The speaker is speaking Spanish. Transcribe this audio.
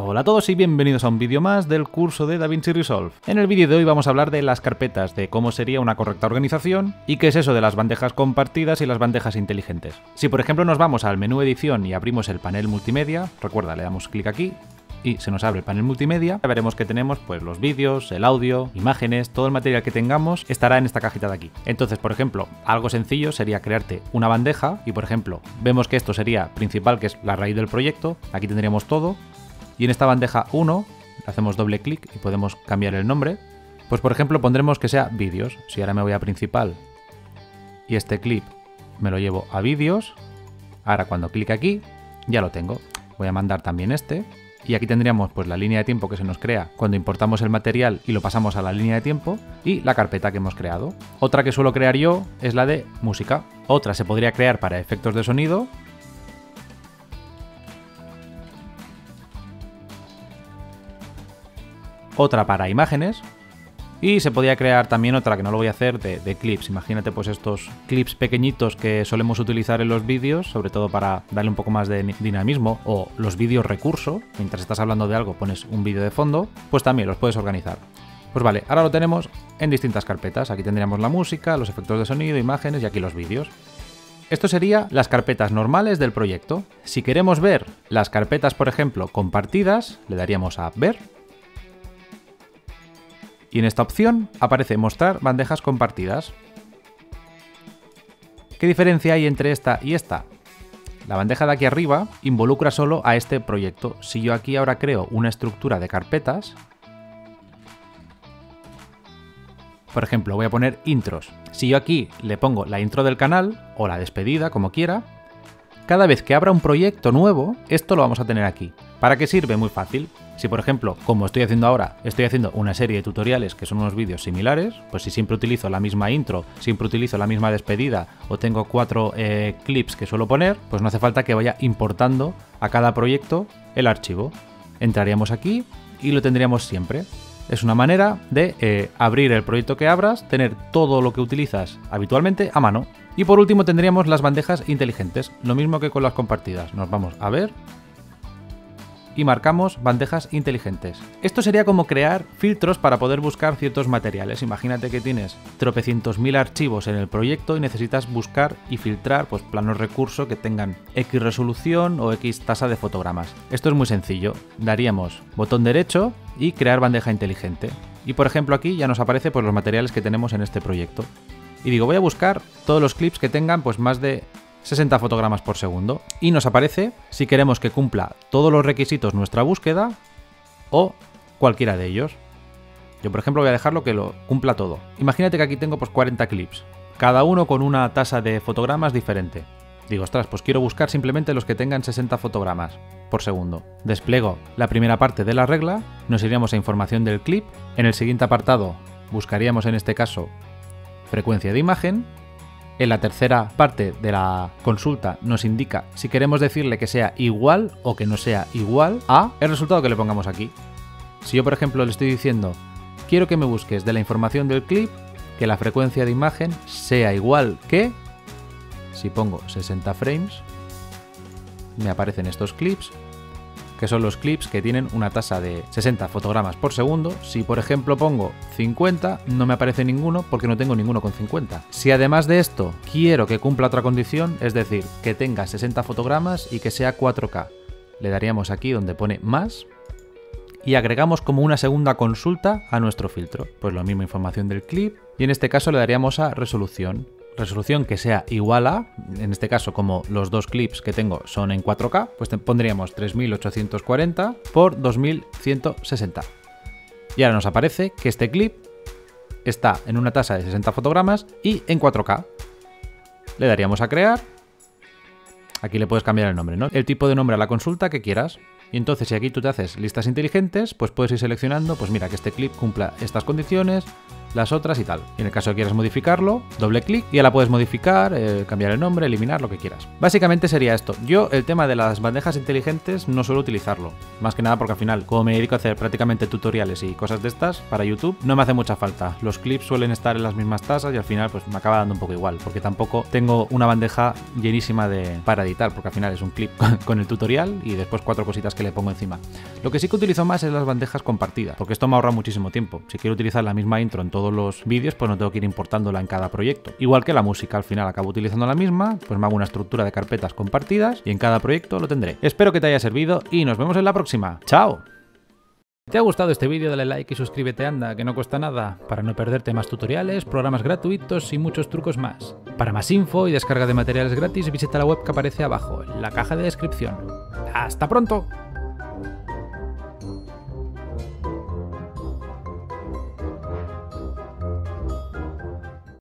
Hola a todos y bienvenidos a un vídeo más del curso de DaVinci Resolve. En el vídeo de hoy vamos a hablar de las carpetas, de cómo sería una correcta organización y qué es eso de las bandejas compartidas y las bandejas inteligentes. Si por ejemplo nos vamos al menú edición y abrimos el panel multimedia, recuerda, le damos clic aquí y se nos abre el panel multimedia, veremos que tenemos pues los vídeos, el audio, imágenes, todo el material que tengamos estará en esta cajita de aquí. Entonces, por ejemplo, algo sencillo sería crearte una bandeja y por ejemplo, vemos que esto sería principal, que es la raíz del proyecto, aquí tendríamos todo, y en esta bandeja 1 hacemos doble clic y podemos cambiar el nombre. Pues por ejemplo pondremos que sea vídeos, si ahora me voy a principal y este clip me lo llevo a vídeos, ahora cuando clic aquí ya lo tengo. Voy a mandar también este y aquí tendríamos pues la línea de tiempo que se nos crea cuando importamos el material y lo pasamos a la línea de tiempo y la carpeta que hemos creado. Otra que suelo crear yo es la de música. Otra se podría crear para efectos de sonido. Otra para imágenes, y se podía crear también otra, que no lo voy a hacer, de, clips. Imagínate pues estos clips pequeñitos que solemos utilizar en los vídeos, sobre todo para darle un poco más de dinamismo, o los vídeos recurso, mientras estás hablando de algo pones un vídeo de fondo, pues también los puedes organizar. Pues vale, ahora lo tenemos en distintas carpetas. Aquí tendríamos la música, los efectos de sonido, imágenes y aquí los vídeos. Esto sería las carpetas normales del proyecto. Si queremos ver las carpetas, por ejemplo, compartidas, le daríamos a Ver y en esta opción aparece Mostrar bandejas compartidas. ¿Qué diferencia hay entre esta y esta? La bandeja de aquí arriba involucra solo a este proyecto. Si yo aquí ahora creo una estructura de carpetas, por ejemplo, voy a poner intros. Si yo aquí le pongo la intro del canal, o la despedida, como quiera, cada vez que abra un proyecto nuevo, esto lo vamos a tener aquí. ¿Para qué sirve? Muy fácil. Si por ejemplo, como estoy haciendo ahora, estoy haciendo una serie de tutoriales que son unos vídeos similares, pues si siempre utilizo la misma intro, siempre utilizo la misma despedida o tengo cuatro eh, clips que suelo poner, pues no hace falta que vaya importando a cada proyecto el archivo. Entraríamos aquí y lo tendríamos siempre. Es una manera de eh, abrir el proyecto que abras, tener todo lo que utilizas habitualmente a mano. Y por último tendríamos las bandejas inteligentes, lo mismo que con las compartidas. Nos vamos a ver y marcamos bandejas inteligentes. Esto sería como crear filtros para poder buscar ciertos materiales. Imagínate que tienes tropecientos mil archivos en el proyecto y necesitas buscar y filtrar pues, planos recurso que tengan X resolución o X tasa de fotogramas. Esto es muy sencillo. Daríamos botón derecho y crear bandeja inteligente. Y por ejemplo aquí ya nos aparece pues, los materiales que tenemos en este proyecto. Y digo, voy a buscar todos los clips que tengan pues más de 60 fotogramas por segundo y nos aparece si queremos que cumpla todos los requisitos nuestra búsqueda o cualquiera de ellos. Yo por ejemplo voy a dejarlo que lo cumpla todo. Imagínate que aquí tengo pues 40 clips, cada uno con una tasa de fotogramas diferente. Digo, ostras, pues quiero buscar simplemente los que tengan 60 fotogramas por segundo. Despliego la primera parte de la regla, nos iríamos a información del clip, en el siguiente apartado buscaríamos en este caso frecuencia de imagen en la tercera parte de la consulta nos indica si queremos decirle que sea igual o que no sea igual a el resultado que le pongamos aquí. Si yo, por ejemplo, le estoy diciendo, quiero que me busques de la información del clip que la frecuencia de imagen sea igual que, si pongo 60 frames, me aparecen estos clips que son los clips que tienen una tasa de 60 fotogramas por segundo. Si por ejemplo pongo 50, no me aparece ninguno porque no tengo ninguno con 50. Si además de esto quiero que cumpla otra condición, es decir, que tenga 60 fotogramas y que sea 4K, le daríamos aquí donde pone más y agregamos como una segunda consulta a nuestro filtro. Pues lo mismo información del clip y en este caso le daríamos a resolución resolución que sea igual a, en este caso como los dos clips que tengo son en 4K, pues pondríamos 3840 por 2160. Y ahora nos aparece que este clip está en una tasa de 60 fotogramas y en 4K. Le daríamos a crear. Aquí le puedes cambiar el nombre, ¿no? El tipo de nombre a la consulta que quieras. Y entonces si aquí tú te haces listas inteligentes, pues puedes ir seleccionando, pues mira, que este clip cumpla estas condiciones, las otras y tal. Y en el caso que quieras modificarlo, doble clic y ya la puedes modificar, eh, cambiar el nombre, eliminar, lo que quieras. Básicamente sería esto. Yo el tema de las bandejas inteligentes no suelo utilizarlo. Más que nada porque al final, como me dedico a hacer prácticamente tutoriales y cosas de estas para YouTube, no me hace mucha falta. Los clips suelen estar en las mismas tasas y al final pues me acaba dando un poco igual. Porque tampoco tengo una bandeja llenísima de para editar, porque al final es un clip con el tutorial y después cuatro cositas que le pongo encima. Lo que sí que utilizo más es las bandejas compartidas, porque esto me ahorra muchísimo tiempo. Si quiero utilizar la misma intro en todos los vídeos, pues no tengo que ir importándola en cada proyecto. Igual que la música, al final acabo utilizando la misma, pues me hago una estructura de carpetas compartidas y en cada proyecto lo tendré. Espero que te haya servido y nos vemos en la próxima. ¡Chao! ¿Te ha gustado este vídeo? Dale like y suscríbete anda, que no cuesta nada, para no perderte más tutoriales, programas gratuitos y muchos trucos más. Para más info y descarga de materiales gratis visita la web que aparece abajo, en la caja de descripción. ¡Hasta pronto!